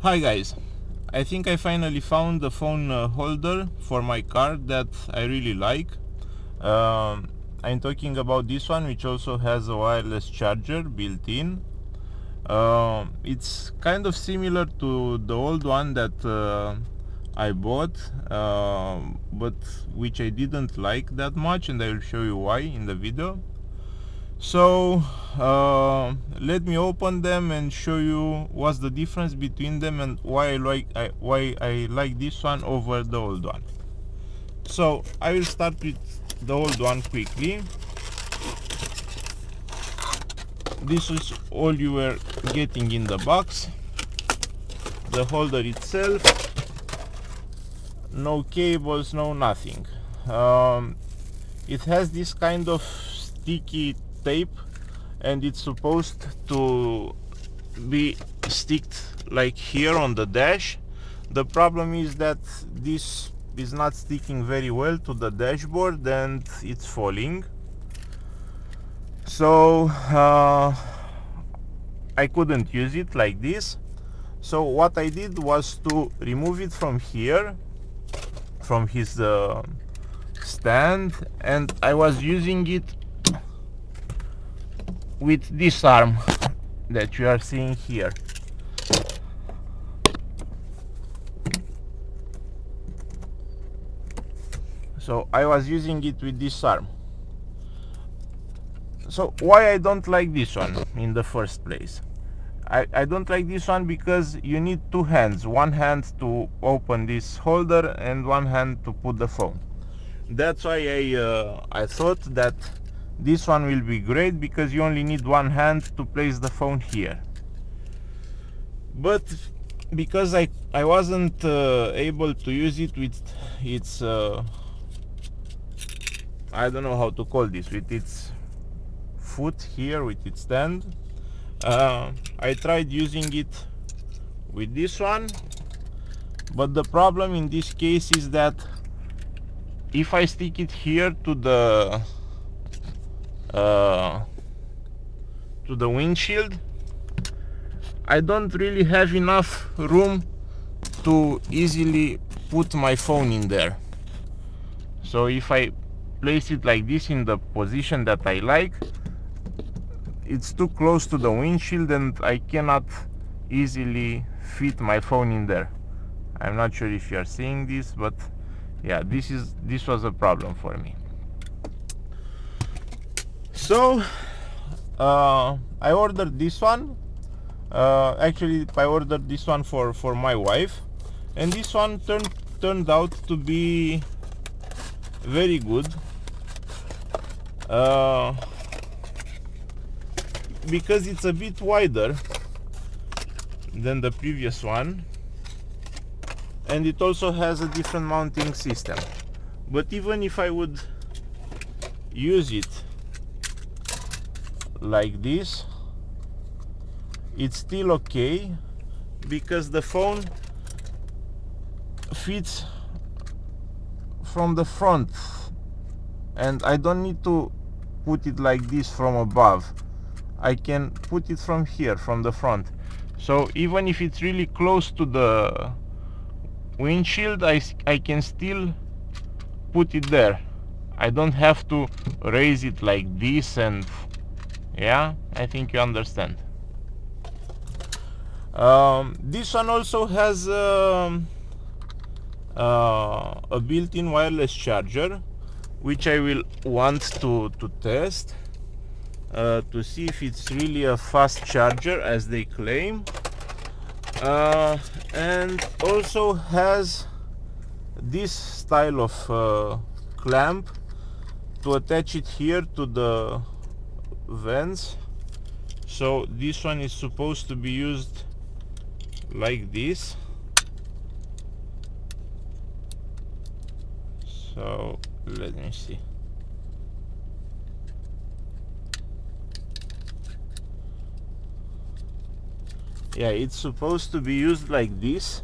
Hi guys, I think I finally found the phone uh, holder for my car that I really like. Um, I'm talking about this one which also has a wireless charger built in. Uh, it's kind of similar to the old one that uh, I bought uh, but which I didn't like that much and I will show you why in the video so uh, let me open them and show you what's the difference between them and why I like I, why I like this one over the old one. So I will start with the old one quickly. This is all you were getting in the box. The holder itself. No cables no nothing. Um, it has this kind of sticky tape and it's supposed to be sticked like here on the dash. The problem is that this is not sticking very well to the dashboard and it's falling. So uh, I couldn't use it like this. So what I did was to remove it from here from his uh, stand and I was using it with this arm that you are seeing here. So I was using it with this arm. So why I don't like this one in the first place? I, I don't like this one because you need two hands one hand to open this holder and one hand to put the phone. That's why I, uh, I thought that this one will be great because you only need one hand to place the phone here. But because I, I wasn't uh, able to use it with its uh, I don't know how to call this with its foot here with its stand uh, I tried using it with this one. But the problem in this case is that if I stick it here to the uh, to the windshield. I don't really have enough room to easily put my phone in there. So if I place it like this in the position that I like it's too close to the windshield and I cannot easily fit my phone in there. I'm not sure if you are seeing this but yeah this is this was a problem for me so uh, I ordered this one. Uh, actually I ordered this one for for my wife. And this one turned turned out to be very good. Uh, because it's a bit wider than the previous one. And it also has a different mounting system. But even if I would use it like this. It's still okay because the phone fits from the front. And I don't need to put it like this from above. I can put it from here from the front. So even if it's really close to the windshield I, I can still put it there. I don't have to raise it like this and yeah I think you understand. Um, this one also has um, uh, a built-in wireless charger which I will want to, to test uh, to see if it's really a fast charger as they claim. Uh, and also has this style of uh, clamp to attach it here to the vents. So this one is supposed to be used like this. So let me see. Yeah it's supposed to be used like this.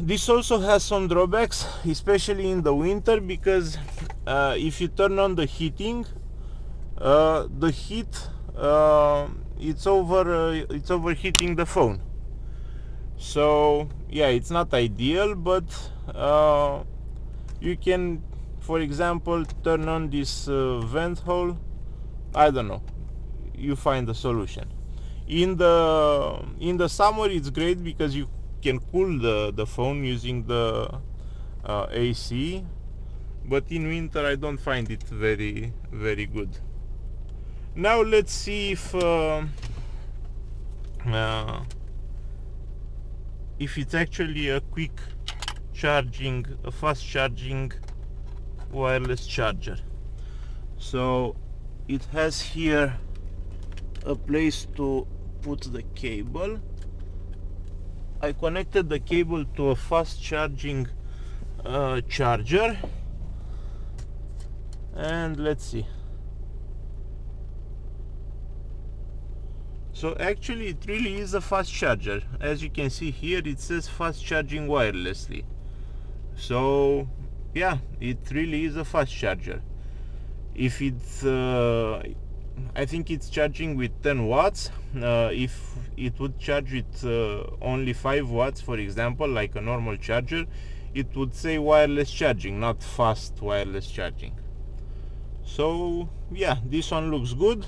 This also has some drawbacks especially in the winter because uh, if you turn on the heating uh, the heat uh, it's over uh, it's overheating the phone. So yeah it's not ideal but uh, you can for example turn on this vent hole. I don't know. You find a solution. In the in the summer it's great because you can cool the the phone using the uh, AC but in winter I don't find it very very good. Now let's see if uh, uh, if it's actually a quick charging a fast charging wireless charger. So it has here a place to put the cable. I connected the cable to a fast charging uh, charger and let's see. So actually it really is a fast charger. As you can see here it says fast charging wirelessly. So yeah it really is a fast charger. If it's uh, I think it's charging with 10 watts. Uh, if it would charge with uh, only 5 watts for example like a normal charger it would say wireless charging not fast wireless charging so yeah this one looks good.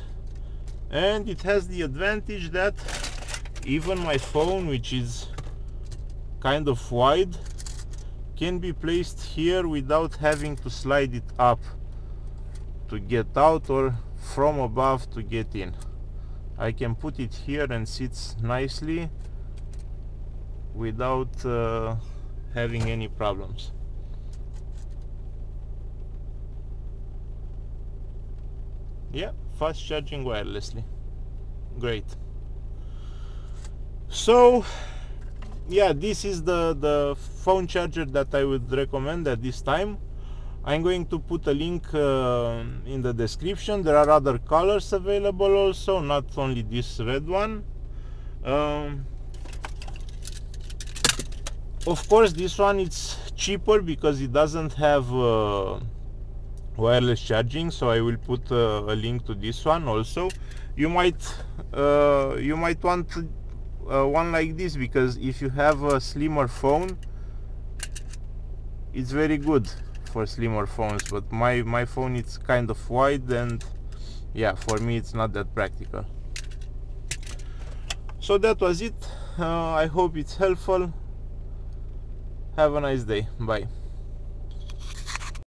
And it has the advantage that even my phone which is kind of wide can be placed here without having to slide it up to get out or from above to get in. I can put it here and sits nicely without uh, having any problems yeah fast charging wirelessly. Great. So yeah this is the the phone charger that I would recommend at this time. I'm going to put a link uh, in the description. There are other colors available also not only this red one. Um, of course this one is cheaper because it doesn't have uh, wireless charging so I will put uh, a link to this one also. You might uh, you might want uh, one like this because if you have a slimmer phone it's very good for slimmer phones but my my phone is kind of wide and yeah for me it's not that practical. So that was it. Uh, I hope it's helpful. Have a nice day. Bye